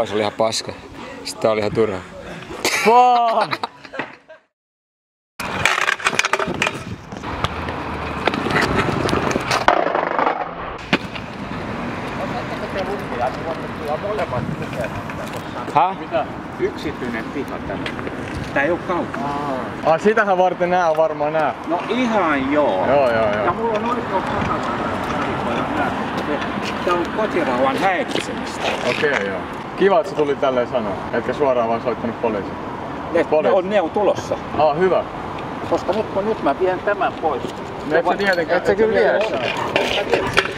kuvaus oli ihan paska. Tää oli ihan turha. Häh? Yksityinen piha tämä. Tää ei oo kauppa. Ah, sitähän varten nää on varmaan nää. No ihan joo. Joo, joo, Ja joo. mulla on oikeus Tää on kotirauhan häiritsemistä. Okei, okay, joo. Kiva, että sä tuli tälleen sanoa. Etkä suoraan vaan soittanut poliisi. Ne, ne, Poliisi. on, ne on tulossa. Ah, hyvä. Koska nyt, kun nyt mä vien tämän pois. No et sä tietenkään... Et sä kyllä vie.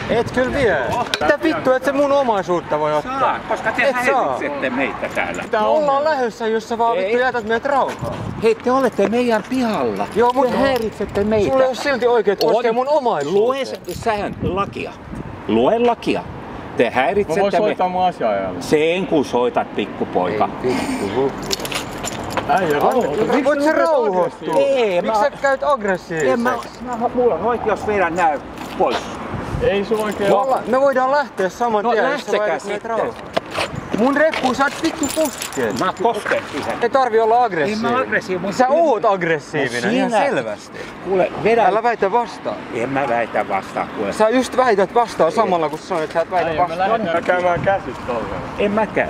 Et kyllä vie. Mitä vittu, et se mun omaisuutta voi ottaa? Saa, koska te Et saa. häiritsette meitä täällä. Me ollaan lähdössä, jos sä vaan vittu jätät meidät rauhaan. Hei, te olette meidän pihalla. Joo, mutta te häiritsette meitä. Sulla ei ole silti oikeet koskee mun Lue omaisuuteen. sään lakia. Lue lakia. Te Mä voin häiritsette me. soittaa mun asiaajalle. Sen kun soitat pikkupoika. Äijä, rauhoitu. Voit sä rauhoittua? Ei, Miksi mä- sä käyt En aggressiiviseksi? mä, mä, mulla on oikeus viedä nää pois. Ei sun oikein Me, oo. olla, me voidaan lähteä saman No tien, jos sä sitten. Mun reppu saat vittu puskeen. Mä kosken siihen. Ei tarvi olla En aggressiivinen. mä aggressiivinen, Sä oot aggressiivinen, No ihan selvästi. Kuule, vedä. Älä väitä vastaan. En mä väitä vastaan, kuule. Sä just väität vastaan samalla kun sä sanoit, että sä et väitä me vastaan. lähdetään käymään käsit tolleen. En mä käy.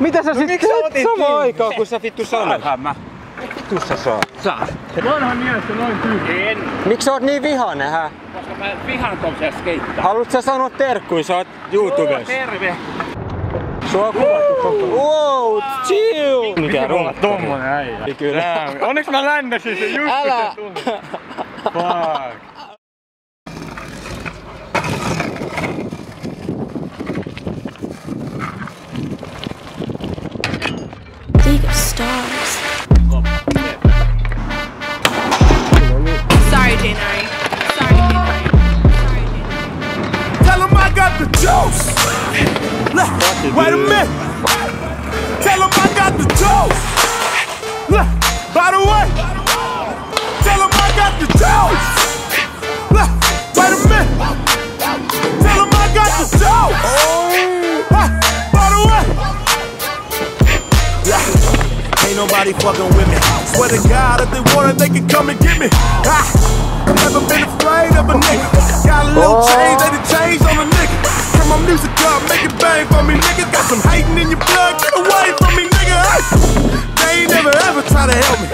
Mitä sä sit miksi sä teet otit samaan aikaan kun sä vittu sanot? Saanhan mä. Vittu sä saat. Saan. Vanha mies on noin tyyppi. En, Miksi sä oot niin vihainen, hä? koska mä vihaan tommosia skeittaa. Haluat sä sanoa terkkuja, sä oot YouTubessa? Terve. Wow, Stars. Oh, yeah. Tell him I got the juice. Look, wait a minute. Tell him I got the juice. Look, by the way, tell him I got the juice. Look, wait a minute. Tell him I got the juice. Ah, by the way. Ain't nobody fucking with me. Swear to God, if they want it, they can come and get me. Ah, never been afraid of a nigga. Got a little oh. change, they done change on a nigga. Turn my music up, make it bang for me, nigga. Got some hating in your blood, get away from me, nigga. They ain't never ever try to help me.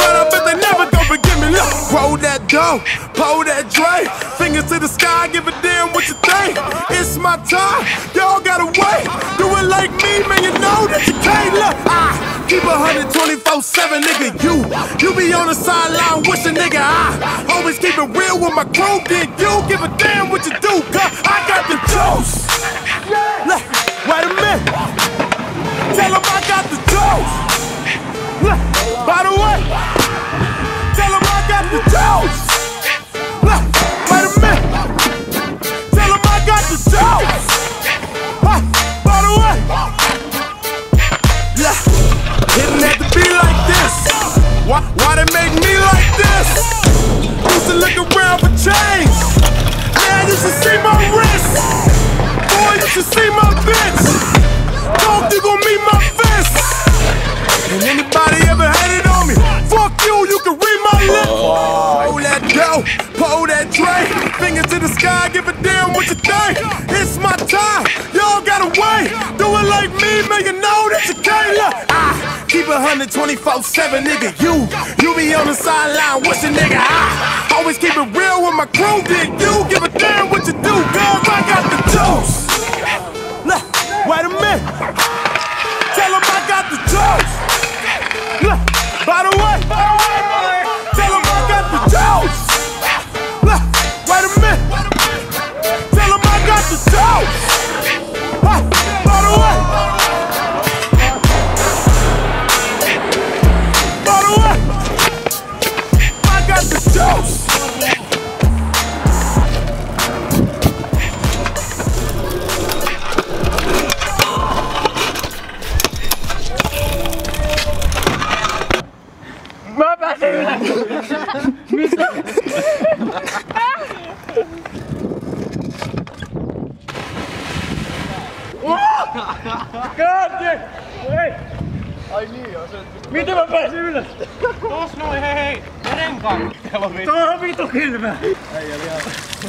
But I bet they never gon' forgive me. Look, roll that dough, pull that Dre. Fingers to the sky, give a damn what you think. It's my time, y'all gotta wait. Do it like me, man, you know that you can't. Look, I keep a 124 7, nigga. You, you be on the sideline wishing, nigga. I always keep it real with my crew. Then you give a damn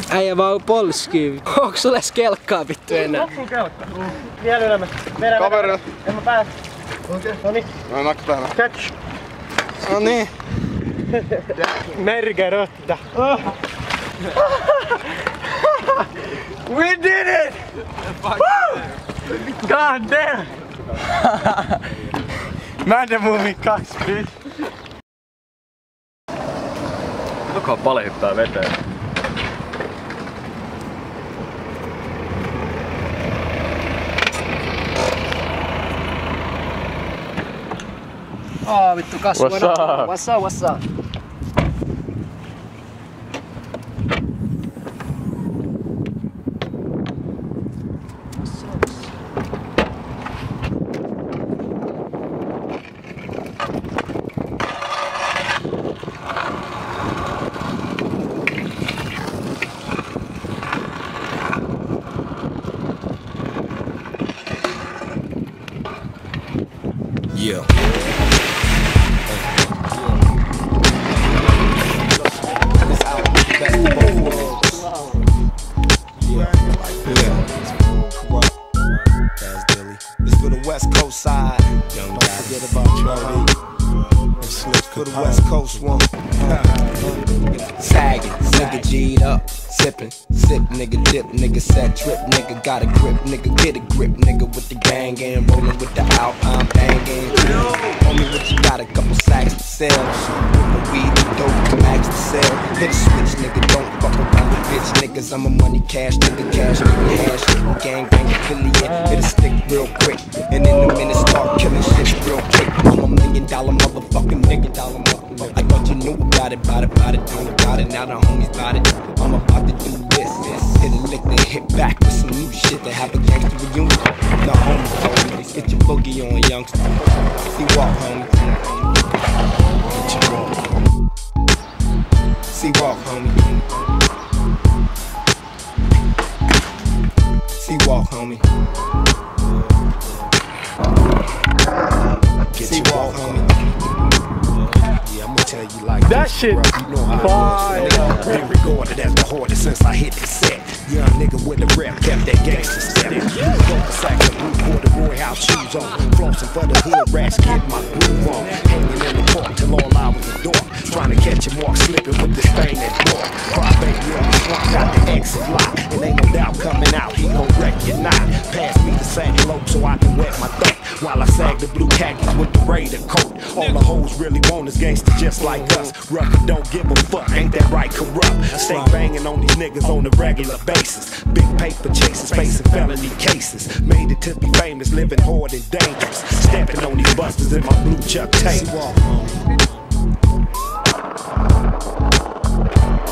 Äijä vaan polskii. Onks sulle kelkkaa vittu enää? Onks sun kelkka? Vielä ylemmäs. Vedä. En mä pääse. Noniin. No nakka päällä. Catch. No niin. Mergerötta. Oh. We did it! Woo! God damn! Mä Movie 2, bitch. Joka pale hyppää veteen. Aa vittu kasvoina. What's up? What's up, what's up? For the West Coast one. Sagging, nigga G'd up, sipping, sip, nigga dip, nigga set trip, nigga got a grip, nigga get a grip, nigga with the gang gang, rolling with the Alpine banging. Homie, what you got? A couple sacks to sell, the weed, the dope, max to sell. Hit a switch, nigga, don't fuck around with bitch niggas. I'm a money cash, nigga, cash, nigga, cash, gang gang affiliate. Hit a stick real quick, and in a minute start killin' shit real quick. I'm a million dollar motherfucking nigga, dollar motherfucker. You knew about it, about it, about it, don't about it. Now the homies got it. I'm about to do this, this. Hit a lick, then hit back with some new shit to have a gangster reunion. The homies they Get your boogie on, youngster. C Walk, homie. Get your walk. C Walk, homie. C Walk, homie. Get C Walk, homie. Like That shit bruh. You know how fire. it is, nigga. Been regarded as the hardest since I hit the set. Young nigga with the rep, kept that gangster step. A sack of blue corduroy house shoes on. Flossing for the hood rats, get my groove on. Hanging in the park till all hours of dark. Trying to catch him walk slipping with this thing that dark. Cry baby on the swamp, got the exit lock. And ain't no doubt coming out, he gon' wreck your knot. Pass me the sag low so I can wet my throat. While I sag the blue khakis with the Raider coat. All the hoes really want is gangster just like us. Rucker don't give a fuck, ain't that right? Kurupt. Stay banging on these niggas on the regular basis. Big paper chases, facing felony cases. Made it to be famous, living hard and dangerous. Stepping on these busters in my blue chuck tape. C Walk, homie.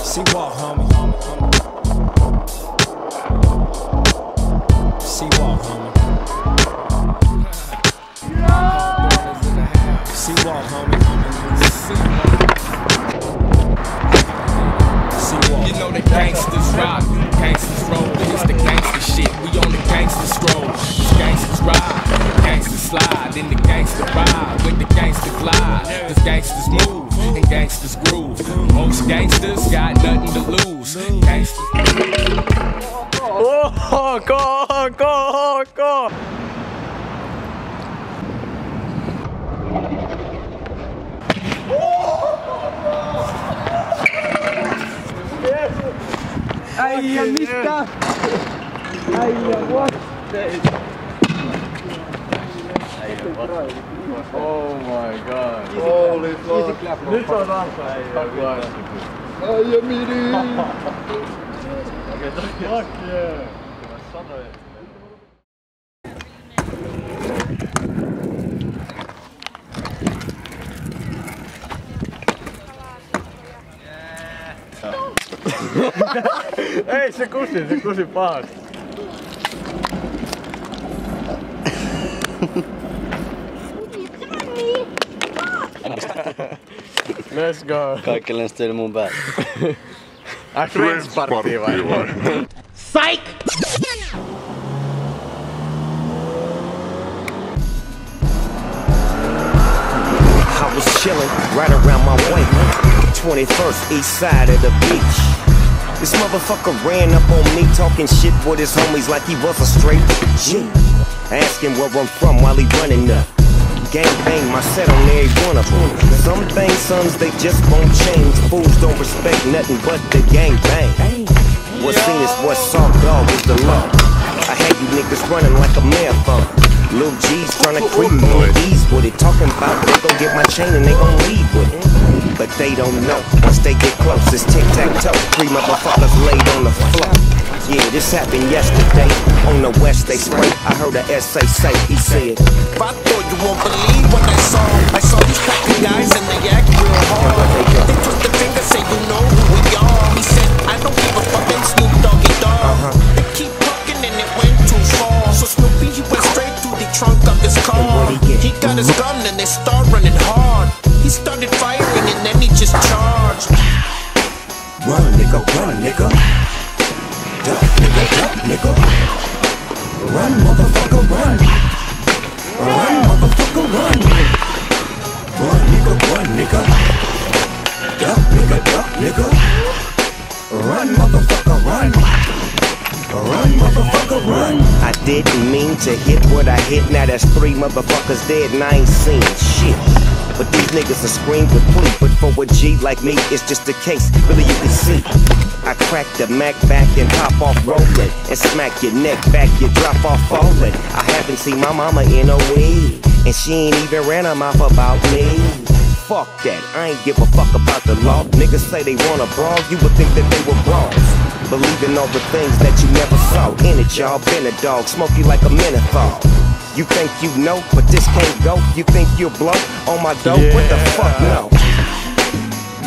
C Walk, homie. C Walk, homie. C Walk. You know the gangsters rock, gangsters roll, it's the gangster shit. We on the gangster stroll. Gangsters ride, gangsters slide, then the gangster ride with the gangster glide. Cause gangsters move and gangsters groove. Most gangsters got nothing to lose. Gangsters. Oh, go, go, go. Äijä, mitä? Äijä, what? Oh my god. Holy fuck. Nyt on ansa äijä. Äijä midi. Fuck yeah. Ei se kusi, se kusi pahasti. Let's go. Kaikki lensi mun päälle. Ai Friends Party vai? Psych! I was chilling right around my way. 21st, east side of the beach. This motherfucker ran up on me talking shit with his homies like he was a straight G. Asking where I'm from while he running up. Gang bang, my set on every one of them. Some things, sons, they just won't change. Fools don't respect nothing but the gang bang. What's seen is what's saw, dog is the law. I had you niggas running like a marathon. Lil G's trying to creep on these with it. Talking about they gon' get my chain and they gon' leave with it. But they don't know. Once they get close, it's tic tac toe. Three motherfuckers laid on the floor. Yeah, this happened yesterday. On the west, they spray. I heard a essay say, he said, If I thought you won't believe what I saw, I saw these cracking guys and they act real hard. They twist the finger, say you know who we are. He said, I don't give a fucking Snoop Doggy Dogg. They keep talking and it went too far. So Snoopy, he went straight through the trunk of his car. He got his gun and they start Now that's three motherfuckers dead and I ain't seen shit. But these niggas are scream complete. But for a G like me, it's just a case. Really, you can see. I crack the Mac back and pop off rolling. And smack your neck back, you drop off falling. I haven't seen my mama in a week. And she ain't even ran her mouth about me. Fuck that, I ain't give a fuck about the law. Niggas say they wanna brawl, you would think that they were brawls. Believing all the things that you never saw. In it, y'all, been a dog, smoke you like a menthol. You think you know, but this can't go. You think you'll blow on my dough? What the fuck, no?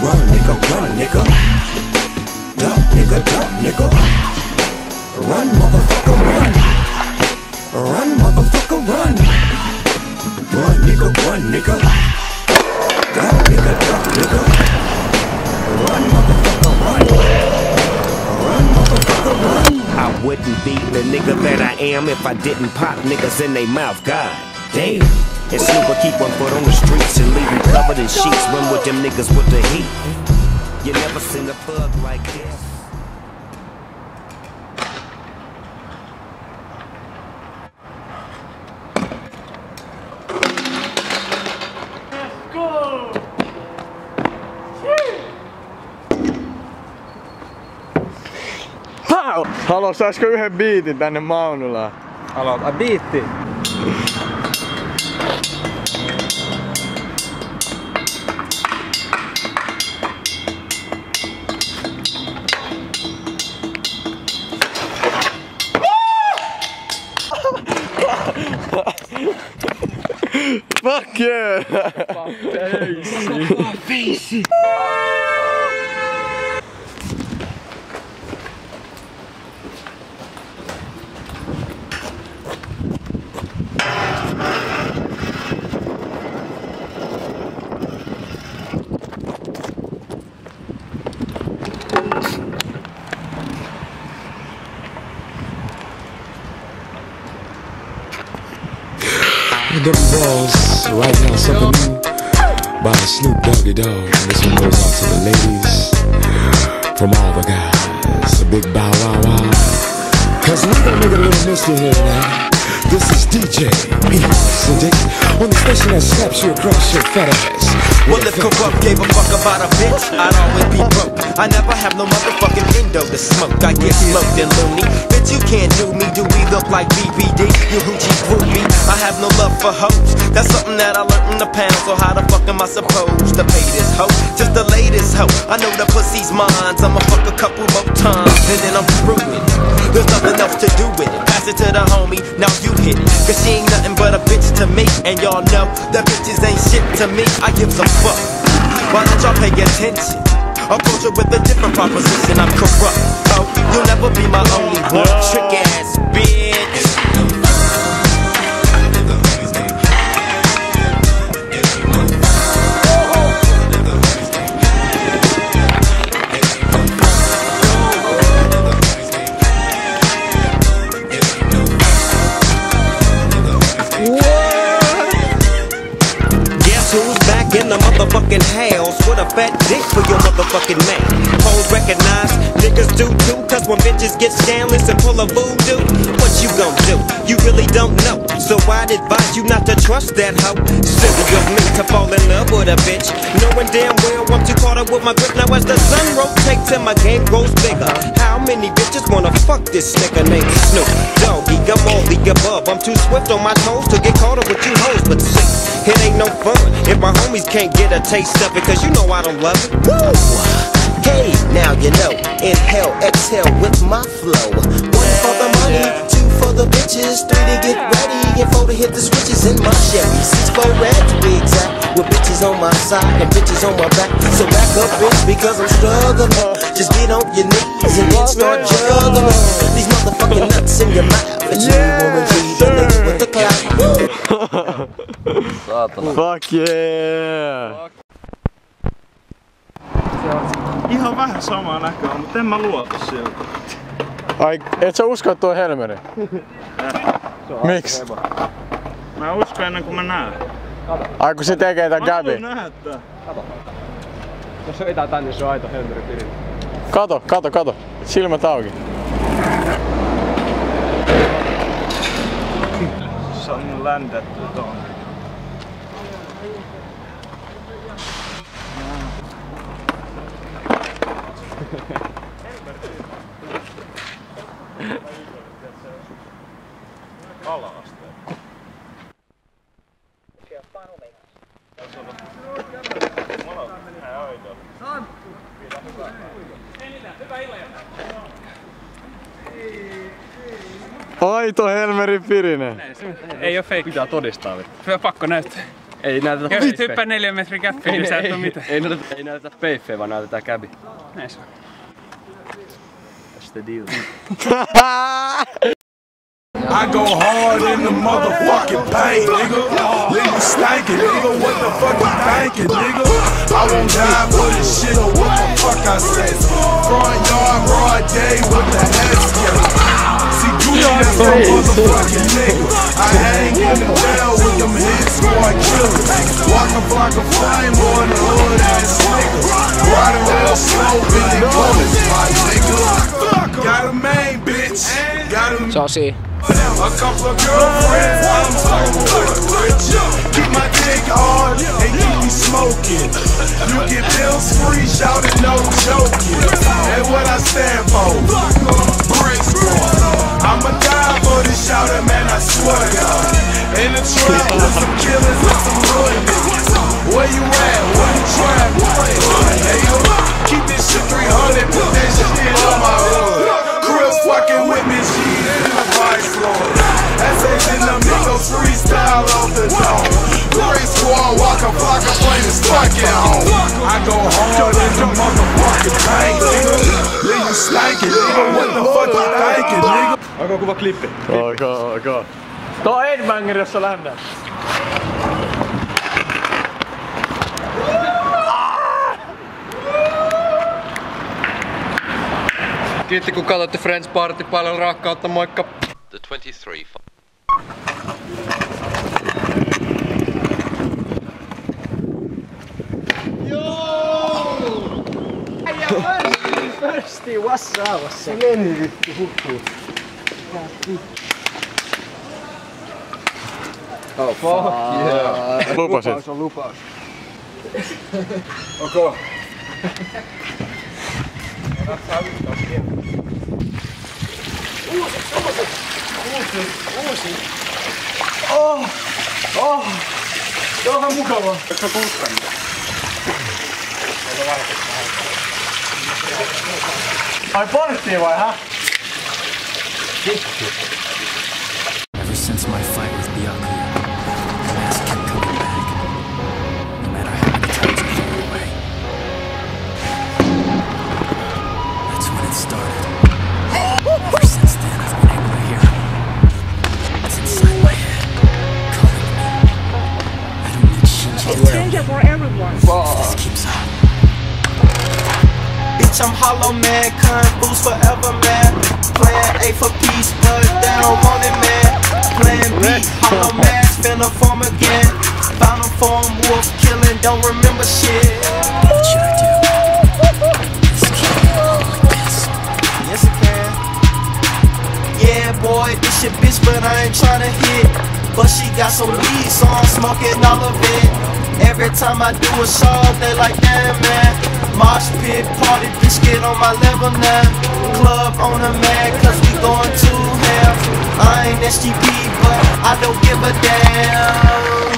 Run, nigga, run, nigga. Duck, nigga, duck, nigga. Run, motherfucker, am if I didn't pop niggas in they mouth. God damn. And Snoop will keep one foot on the streets and leave them covered in sheets. Run with them niggas with the heat. You never seen a thug like this. Halo, saisiko yhden biitin tänne Maunulaan? Aloita biitti. Fuck yeah! Fuck face! Them And this one goes out to the ladies from all the guys. A big bow wow wow. Cause we gonna make a little misty here. This is DJ Cindy on the station that slaps you across your fat ass. Well, if Kurupt gave a fuck about a bitch, I'd always be broke. I never have no motherfucking endo to smoke. I get smoked and loony. Bitch, you can't do me. Do we look like BBD? You hoochie groupie. I have no love for hoes. That's something that I learned in the pound. So how the fuck am I supposed to pay this hoe? Just the latest hoe. I know the pussy's mine. I'ma fuck a couple more times and then I'm through it. There's nothing else to do with it. Pass it to the homie. Now you hit it. Cause she ain't nothing but a bitch to me. And y'all know that bitches ain't shit to me. I give some fuck. Why don't y'all pay attention? Approach it with a different proposition. I'm Kurupt. Oh, you'll never be my only one. Trick ass bitch. House a fat dick for your motherfucking man? Hoes recognize niggas do too, cause when bitches get scandalous and pull a voodoo, what you gon' do? You really don't know. So I'd advise you not to trust that hoe. Silly of me to fall in love with a bitch, knowing damn well I'm too caught up with my grip. Now as the sun rotates and my game grows bigger, how many bitches wanna fuck this nigga named Snoop Doggy? I'm all the above. I'm too swift on my toes to get caught up with you hoes, but see, it ain't no fun if my homies can't get a taste of it, cause you know I don't love it. Woo! Hey, now you know. Inhale, exhale with my flow. One for the money, two for the bitches, three to get ready, and four to hit the switches in my Chevy. Six for red to be exact, with bitches on my side and bitches on my back. So back up, bitch, because I'm struggling. Just get on your knees and then start juggling. These motherfucking nuts in your mouth. It's me, Warren G, the nigga with the clout. Fuck yeah! Ihan vähän samaa näköä, mutta en mä luota siltä. Ai, et sä usko tuo Helmeri? Miksi? Mä uskon ennen kuin mä näen. Ai kun se tekee tän Mä kävi. haluan nähdä tää. Jos se vetää tänne, se on aito Helmeri Pirin. Kato, kato, kato. Silmät auki. Se on ländetty tuon. Aito Helmeri Pirinen. Ei, se, ei ole fake. Pitää todistaa. Hyvä pakko näyttää. Ei näytetä Jos sit hyppää neljän metrin käppiin, niin sä et oo mitään. Ei, näytetä, ei näytetä peiffejä, vaan näytetään käbi. Näin se on. That's the deal. I go hard in the motherfucking paint, nigga. Leave me stankin', nigga. What the fuck you thinking, nigga? I won't die for this shit or what the fuck I say. Front yard, broad day with the in the jail with them hit squad killers. Walk a block of flame on the hood ass nigga. Riding real slow, Billy bullets, my nigga. Got a main bitch. Got a Saucy. a couple of girlfriends, I'm so good. Keep my dick hard and keep me smoking. You get bills free, shouting no joking. And what I stand for, shouting, man, I swear to God. In the trap with some killers some hood niggas. Where you at? Where you trap? Keep this shit 300, put that shit on my hood. Chris fucking with me, she in the vice lord. Essays in the Migos freestyle off the dome. Great squad, Waka Flocka Flame is fucking home. I go hard in the motherfucking bank, nigga. Then you nigga. What the fuck you thinking, nigga? Aika kova klippi. Aika, aika. Tuo on Headbanger, jossa lähdään. Kiitti kun katsoitte Friends Party. Paljon rakkautta, moikka. The 23 Pörsti, wassaavassa. Meni vittu hukkuu. Oh, fuck yeah. Lupasit. Lupaus on lupaus. Okay. Uusi. Oh, oh. Se on mukavaa. Eikö sä kustanut? Ai porttiin vai, hä? Ever Form, wolf killing, don't remember shit. What should I do? This can't go on. Yes, it can. Yeah, boy, this your bitch, but I ain't tryna hit. But she got some weed, so I'm smoking all of it. Every time I do a show, they like, damn man. Mosh pit party, bitch, get on my level now. Club on the man, cause we going to hell. I ain't SGP, but I don't give a damn.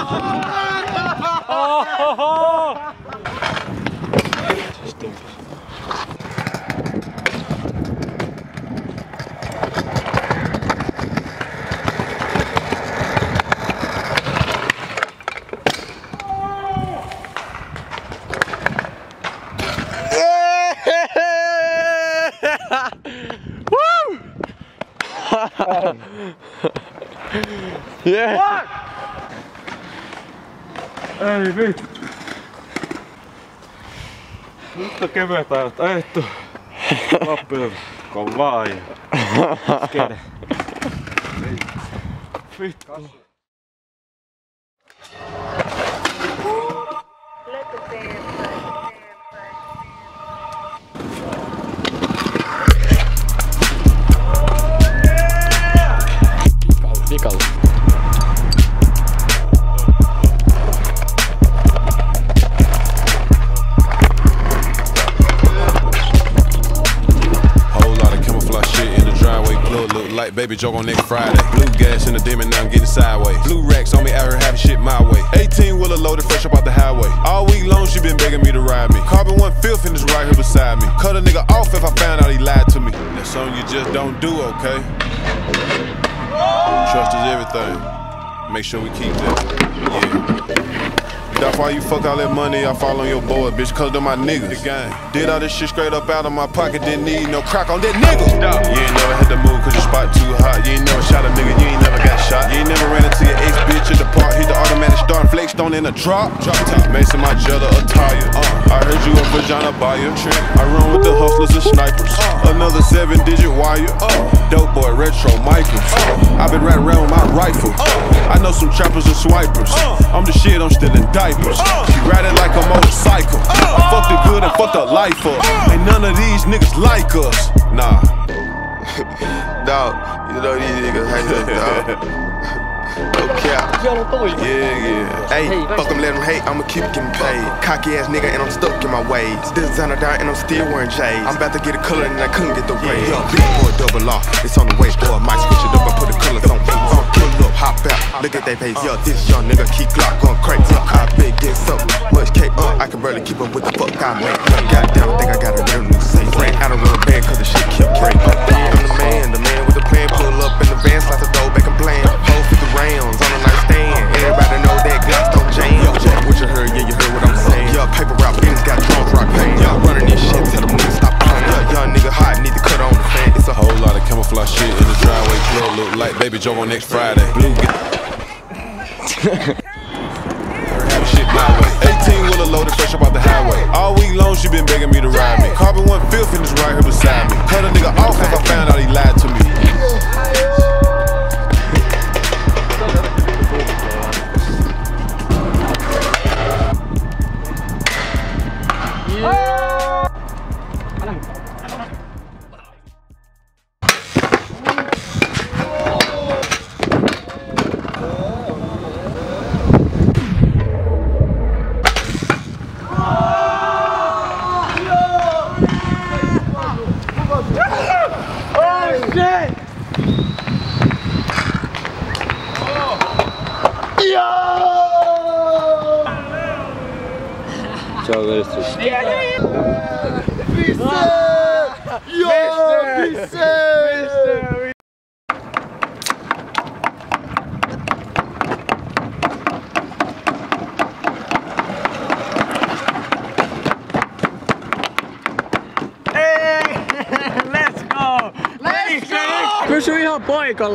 Yeah. Ei vittu. Nyt on kevyet ajat ajettu. Lappi kovaa ja skede. Vittu. Like baby joke on next Friday. Blue gas in the demon, now I'm getting sideways. Blue racks on me out here having shit my way. 18 wheeler loaded fresh up out the highway. All week long she been begging me to ride me. Carbon one fifth and is right here beside me. Cut a nigga off if I found out he lied to me. That's something you just don't do, okay? Trust is everything. Make sure we keep that. Yeah. That's why you fuck all that money, I fall on your board, bitch, cause they're my niggas. The gang. Did all this shit straight up out of my pocket, didn't need no crack on that nigga. You ain't never had to move cause your spot too hot. You ain't never shot a nigga, you ain't never got shot. You ain't never ran into your ex bitch at the park, hit the automatic start, flake stone in a drop. Drop top. Mason my jetta attire. Uh, I heard you a vagina buyer. I run with the hustlers and snipers. Uh. Another seven digit wire. Uh. Dope boy, retro Michaels. Uh. I've been riding around with my rifle. I know some trappers and swipers. I'm the shit, I'm still in diapers. Uh. She ride it like a motorcycle. I fucked it good and fucked her life up. Uh. Ain't none of these niggas like us. Nah. dog, you know these niggas hate us, dog. No cap. Yeah, yeah. Hey, fuck them, let them hate, I'ma keep getting paid. Cocky ass nigga, and I'm stuck in my ways. Designer down, and I'm still wearing J's. I'm about to get a color, and I couldn't get the raise. Yeah, big boy, double R, it's on the way. Boy, I might switch it up and put the colors on. Up, hop out, look at that face. yo, this young nigga Key Glock going crazy. I big get so much cake, uh, I can barely keep up with the fuck I make. Goddamn, I think I got a real new safe. Ran out of rubber band, cause the shit kept breaking. I'm the man, the man with the plan, pull up in the van, slide the door back and plan. Both with the rounds on the nightstand. Everybody know that Glock don't jam. Yo, check what you heard, yeah, you heard what I'm saying. Yo, paper route, business got drones, rock pain. Yeah, running this shit, tell the niggas stop playing. Yeah, young nigga hot, need to cut on the fan. It's a Whole lot of camouflage shit in the driveway. Plug look like baby Joe on next Friday. Blue Have shit my way. 18 wheeler loaded fresh up out the highway. All week long she been begging me to ride me. Carbon one fifth and is right here beside me. Cut a nigga off if I found out he lied to me.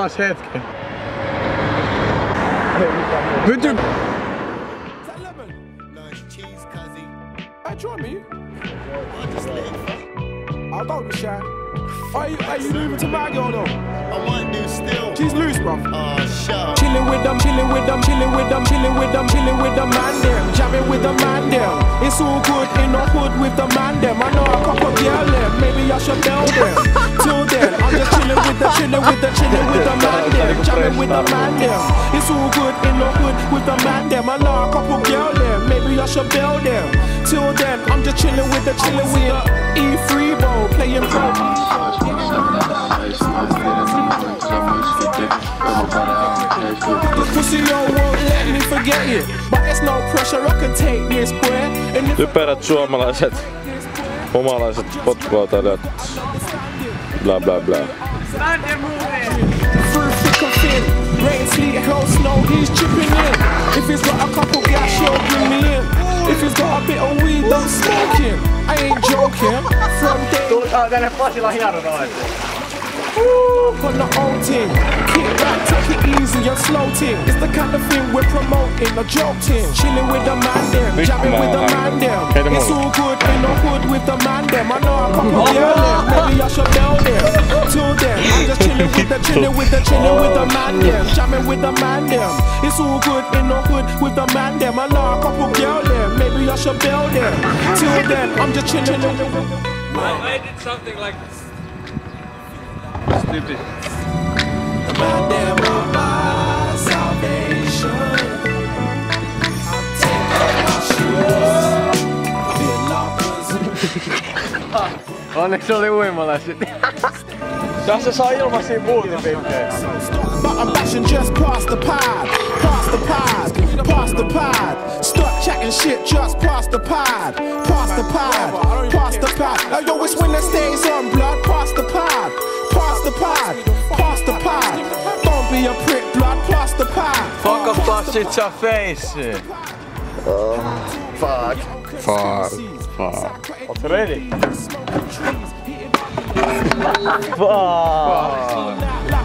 Paikallas hetken. Pyty... Hey, join. I don't be shy. Are you, are you moving to my girl though? I want to still. She's loose, bro. Uh, sure. Chilling with them, chilling with them, chilling with them, chilling with them, chilling with them, mandem. Jamming with the mandem. It's all good in the hood with the mandem. I know a couple girl them. Maybe I should tell them. Chilling with the, chilling with the, chilling with the mandem. Jamming with the mandem. It's all good in the hood with the mandem. I know a couple girl them. Maybe I should bail them. Till then, I'm just chilling with the, chilling with the E3 ball, playing pro. This pussy yo won't let me forget it. But it's no pressure, I can take this, boy. And if Typerät suomalaiset, omalaiset potkuautelijat, bla bla bla. Through thick and thin, rain, sleet, hell, snow, he's chipping in. If he's got a couple gas, he'll bring me in. If he's got a bit of weed, I'm smoking. I ain't joking. From day Tulkaa tänne Pasila hieronoille. on the old team, Kick back, take it easy and slow ting. It's the kind of thing we're promoting, a joke ting. Chilling with the man them, jamming with the man. them. It's all. good in the hood with the mandem. I know a couple them, maybe I should tell the chilling with the chilling with the mandem, jamming with the mandem. It's all good in the hood with the mandem. I know a couple girl them, maybe I should tell them. Till then, I'm just chilling. I did something like this. Stupid. Mandem are my salvation. Onneksi oli uimalla sitten. Tässä saa ilmaisia puutipippejä. But I'm bashing just past the pad, past the pad, past the pad. Stop chatting shit just past the pad, past the pad, past the pad. Oh, yo, it's when it stays on, blood. Past the pad, past the pad, past the pad. Don't be a prick, blood. Past the pad. Fuck up that shit your face. Fuck. Fuck. Fuck. Oot ready?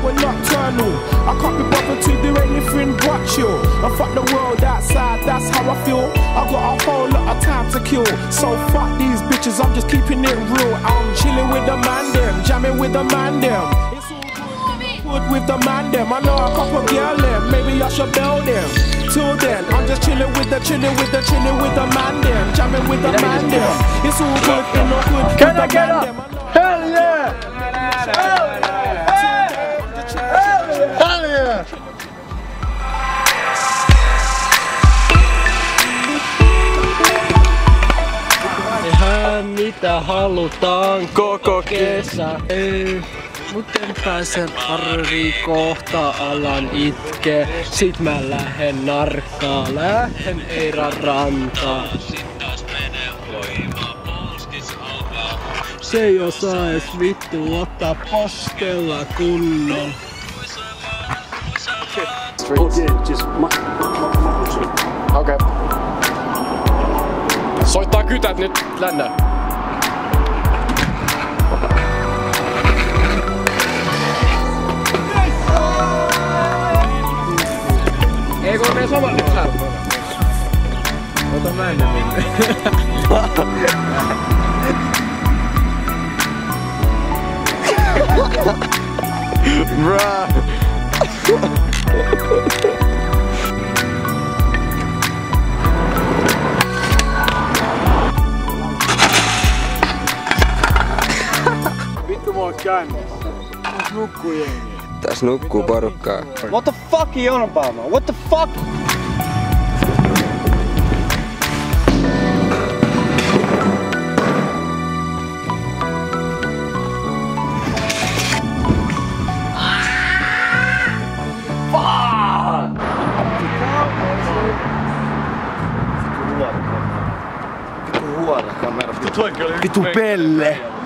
We're nocturnal. I can't be bothered to do anything but chill. Fuck the world outside, that's how I feel. I got a whole lot of time to kill. So fuck these bitches, I'm just keeping it real. I'm chilling with the mandem, jamming with the mandem. It's all good with the mandem. I know a couple girl them, maybe I should bail them. Till then, I'm just chilling with the chilling with the chilling with the mandem, jamming with the mandem. It's all good and not good Can I get up? Hell yeah! Tehdään mitä halutaan Koko kesä. Ei, mut en pääse pari kohta alan itke. Sit mä lähden narkkaa, lähden Eiran rantaan. Se ei osaa edes vittu ottaa poskella kunnon. Okei. Soittaa kytät nyt lännä. Ei kun me saman Ota mä ennen minne. Nukkuu jengi. Tässä nukkuu porukkaa. What the fuck on about, man? What the fuck? Vitu pelle.